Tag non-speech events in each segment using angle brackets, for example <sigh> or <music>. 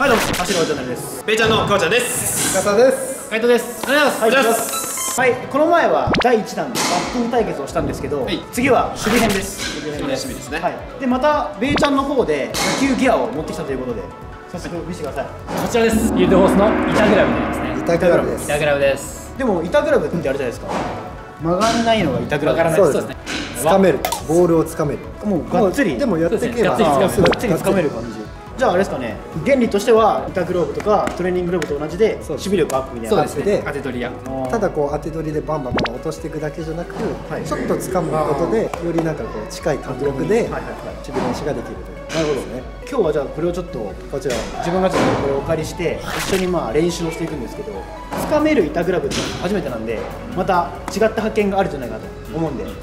はいどうも走るおチャンネルです。ちゃんのかわちゃんです。です。斉藤です。ありがとうございまます。はい、この前は第1弾でバッティング対決をしたんですけど、はい。次は守備編です。守備守備ですね。はい、でまたベイちゃんの方で野球ギアを持ってきたということで早速見せてください、こちらです。フィールドホースの板グラブになりますね。板グラブです。板グラブです。でも板グラブってあるじゃないですか。曲がんないのが板グラブ。わからない。そうです。ね。掴める。ボールを掴める。もうがっつり。でもやっていけばがっつり掴める感じじゃああれですかね原理としては板グローブとかトレーニンググローブと同じで守備力アップみたいなそうですでね。当て取りや。ただこう当て取りでバンバンバン落としていくだけじゃなく、はい。ちょっと掴むことでよりなんかこう近い感覚で守備練習ができるという。なるほどね。今日はじゃあこれをちょっとこちら自分がちょっとこれをお借りして一緒にまあ練習をしていくんですけど掴める板グラブって初めてなんでまた違った発見があるんじゃないかと思うんで、はい。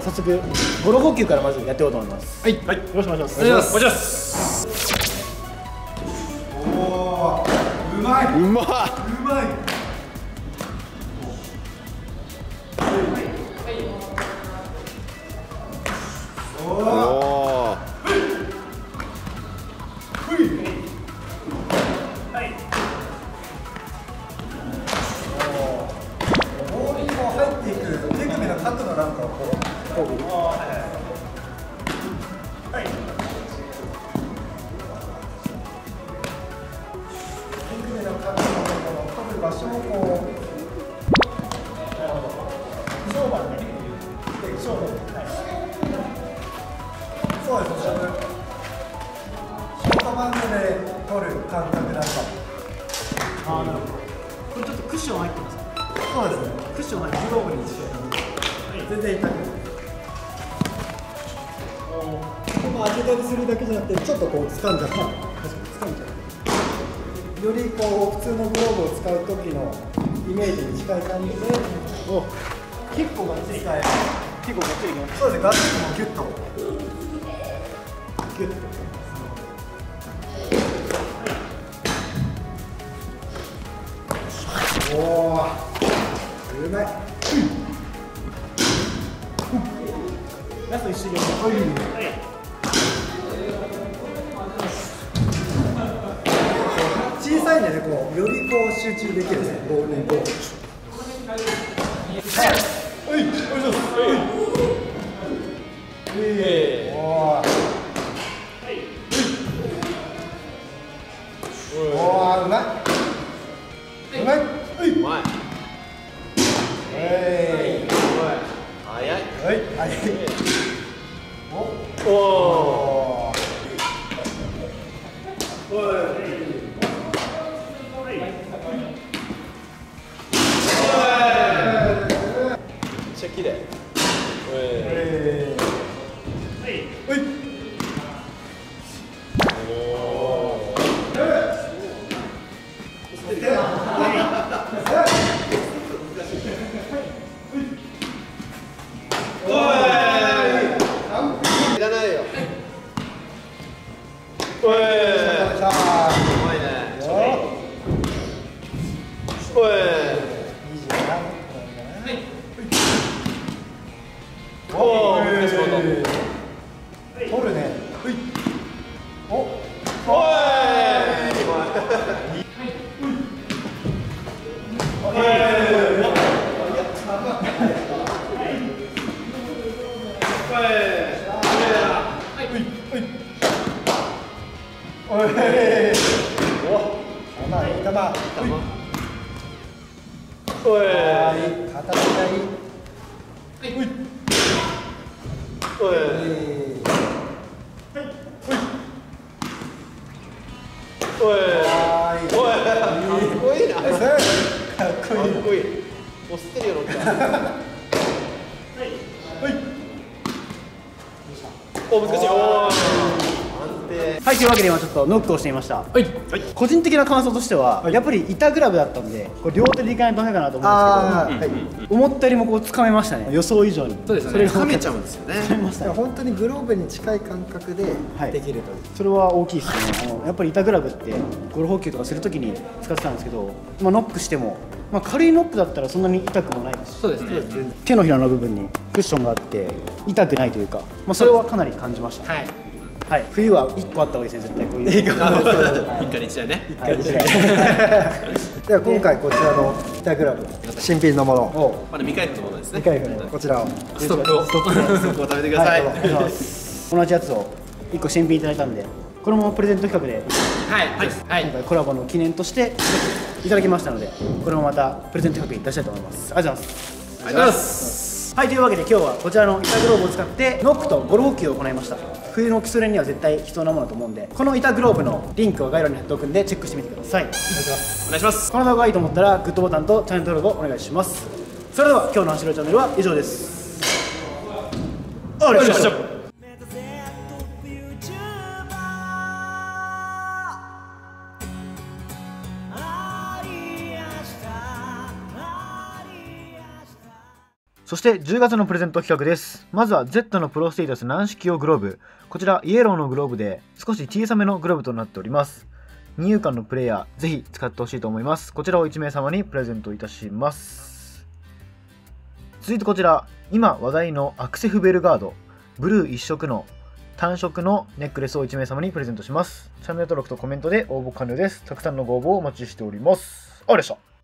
早速ゴロ補給からまずやっていこうと思います。はいはい。よろしくお願いします。お願いしますますうまい。うまっうまいそうですショートショートバンドで取る感覚なんかあーなるほどこれちょっとクッション入ってますそうですね。クッション入ってグローブに一緒全然痛くないこの当て取りするだけじゃなくてちょっとこう掴んじゃう確かに掴んじゃうよりこう普通のグローブを使う時のイメージに近い感じでお結構がっつり使える結構がっつりいきますそうですねガッツリもギュッとギュッとおおうまいラスト一周で小さい。んでねこうよりこう集中できるねボールにこうおーおおおー。めっちゃ綺麗えー。はいはいおい。おー難しい。取るねおおおおおはい。形がい。い。おい。おい。はい。おい。かっこい。い。なかっこい。い。っこい。い。もう捨てるよ乗ったお難しい。おーはいというわけで今ちょっとノックをしてみました。はい。個人的な感想としては、やっぱり板グラブだったんでこれ両手でいかないとダメかなと思うんですけど、思ったよりもこう掴めましたね。予想以上に。そうですよね。それが噛めちゃうんですよね。掴めましたね。本当にグローブに近い感覚ではいできるという、それは大きいですね。あのやっぱり板グラブってゴルフ補給とかするときに使ってたんですけど、まあ、ノックしても、まあ、軽いノックだったらそんなに痛くもないです。しそうですね。手のひらの部分にクッションがあって痛くないというか、まあ、それはかなり感じました、はい。はい、冬は1個あった方がいいですね絶対こうい <laughs> う。一家に一台ね。<laughs> では今回こちらの板グラブ新品のものを。まだ未開封のものですね。2回分こちらを。ストックを。ストックを。食べてくださはい。い、お願いします同じやつを1個新品いただいたんでこれもプレゼント企画で。はいはいはい。今回コラボの記念としていただきましたのでこれもまたプレゼント企画に出したいと思います。ありがとうございます。ありがとうございますはいというわけで今日はこちらの板グローブを使ってノックとゴルフ球を行いました。冬の基礎練には絶対必要なものだと思うんでこの板グローブのリンクを概要欄に貼っておくんでチェックしてみてください。お願いします。この動画がいいと思ったらグッドボタンとチャンネル登録をお願いします。それでは今日の走るチャンネルは以上です。ありがとうございましたそして10月のプレゼント企画です。まずは Z のプロステータス軟式用グローブ。こちらイエローのグローブで少し小さめのグローブとなっております。二遊間のプレイヤー、ぜひ使ってほしいと思います。こちらを1名様にプレゼントいたします。続いてこちら、今話題のアクセフベルガード。ブルー一色の単色のネックレスを1名様にプレゼントします。チャンネル登録とコメントで応募完了です。たくさんのご応募をお待ちしております。ありがとうございました。